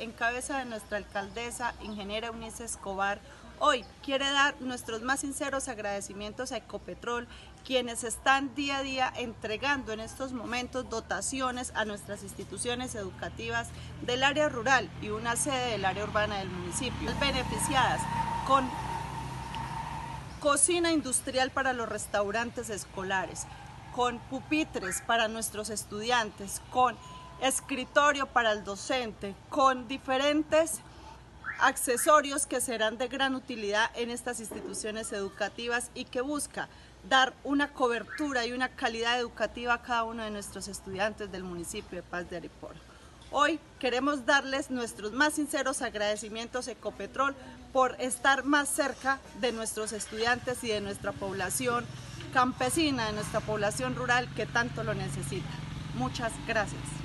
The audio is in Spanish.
en cabeza de nuestra alcaldesa, ingeniera Eunice Escobar, hoy quiere dar nuestros más sinceros agradecimientos a Ecopetrol, quienes están día a día entregando en estos momentos dotaciones a nuestras instituciones educativas del área rural y una sede del área urbana del municipio, beneficiadas con cocina industrial para los restaurantes escolares, con pupitres para nuestros estudiantes, con escritorio para el docente, con diferentes accesorios que serán de gran utilidad en estas instituciones educativas y que busca dar una cobertura y una calidad educativa a cada uno de nuestros estudiantes del municipio de Paz de Ariporo. Hoy queremos darles nuestros más sinceros agradecimientos a Ecopetrol por estar más cerca de nuestros estudiantes y de nuestra población campesina, de nuestra población rural que tanto lo necesita. Muchas gracias.